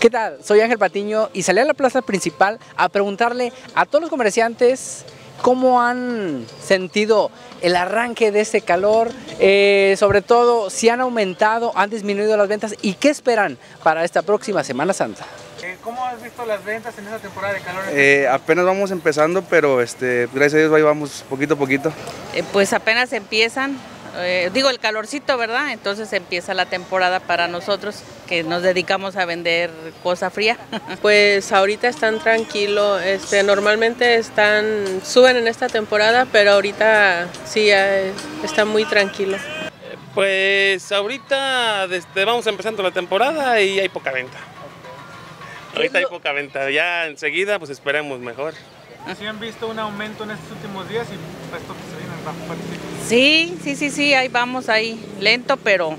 ¿Qué tal? Soy Ángel Patiño y salí a la plaza principal a preguntarle a todos los comerciantes cómo han sentido el arranque de este calor, eh, sobre todo si han aumentado, han disminuido las ventas y qué esperan para esta próxima Semana Santa. Eh, ¿Cómo has visto las ventas en esta temporada de calor? Eh, apenas vamos empezando, pero este, gracias a Dios ahí vamos poquito a poquito. Eh, pues apenas empiezan, eh, digo el calorcito, ¿verdad? Entonces empieza la temporada para nosotros que nos dedicamos a vender cosa fría. Pues ahorita están tranquilos, este, normalmente están, suben en esta temporada, pero ahorita sí ya está muy tranquilo. Pues ahorita desde, vamos empezando la temporada y hay poca venta. Ahorita hay poca venta, ya enseguida pues esperemos mejor. ¿Sí han visto un aumento en estos últimos días y esto Sí, sí, sí, sí, ahí vamos ahí, lento, pero,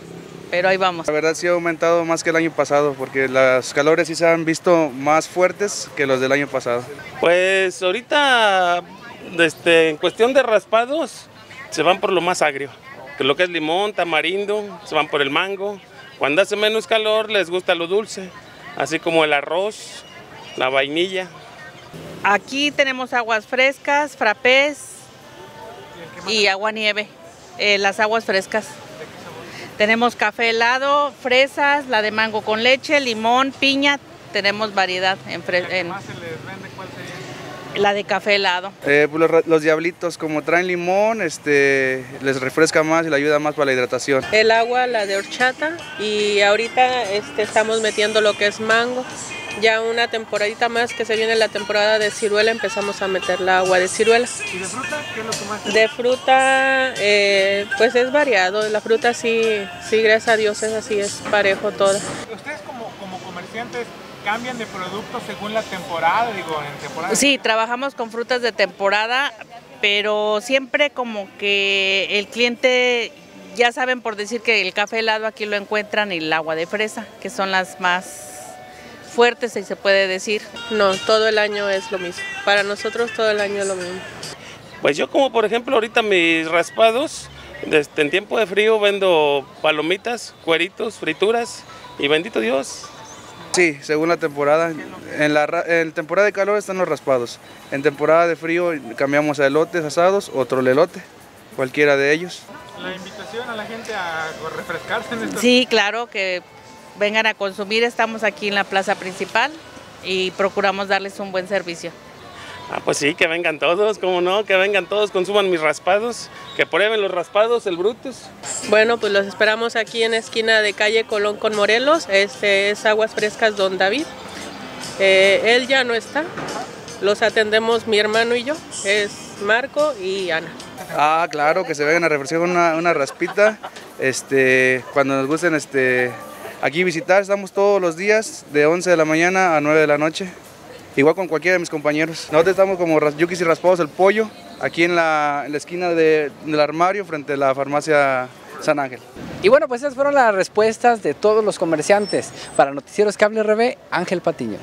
pero ahí vamos. La verdad sí ha aumentado más que el año pasado, porque las calores sí se han visto más fuertes que los del año pasado. Pues ahorita este, en cuestión de raspados se van por lo más agrio, que lo que es limón, tamarindo, se van por el mango. Cuando hace menos calor les gusta lo dulce, así como el arroz, la vainilla. Aquí tenemos aguas frescas, frappés y agua nieve, eh, las aguas frescas. Tenemos café helado, fresas, la de mango con leche, limón, piña, tenemos variedad en, fre- ¿La que en- más se les vende cuál sería? la de café helado. Eh, pues los diablitos, como traen limón, este, les refresca más y le ayuda más para la hidratación. El agua, la de horchata, y ahorita este, estamos metiendo lo que es mango. Ya una temporadita más que se viene la temporada de ciruela, empezamos a meter la agua de ciruela. ¿Y de fruta? ¿Qué es lo que más De fruta, eh, pues es variado. La fruta sí, sí, gracias a Dios es así, es parejo toda. ¿Ustedes como, como comerciantes cambian de producto según la temporada? Digo, en temporada... Sí, trabajamos con frutas de temporada, pero siempre como que el cliente, ya saben por decir que el café helado aquí lo encuentran y el agua de fresa, que son las más fuertes, si se puede decir. No, todo el año es lo mismo. Para nosotros todo el año es lo mismo. Pues yo como por ejemplo ahorita mis raspados, este, en tiempo de frío vendo palomitas, cueritos, frituras y bendito Dios, Sí, según la temporada. En la en temporada de calor están los raspados. En temporada de frío cambiamos a elotes asados o trolelote, cualquiera de ellos. La invitación a la gente a refrescarse en estos... Sí, claro, que vengan a consumir, estamos aquí en la plaza principal y procuramos darles un buen servicio. Ah, pues sí, que vengan todos, cómo no, que vengan todos, consuman mis raspados, que prueben los raspados, el Brutus. Bueno, pues los esperamos aquí en la esquina de calle Colón con Morelos. Este es Aguas Frescas Don David. Eh, él ya no está. Los atendemos mi hermano y yo. Es Marco y Ana. Ah, claro, que se vengan a refrescar con una, una raspita. Este, cuando nos gusten este, aquí visitar, estamos todos los días de 11 de la mañana a 9 de la noche. Igual con cualquiera de mis compañeros. Nosotros estamos como Yukis y Raspados el Pollo, aquí en la, en la esquina de- del armario frente a la farmacia San Ángel. Y bueno, pues esas fueron las respuestas de todos los comerciantes. Para Noticieros Cable RB, Ángel Patiño.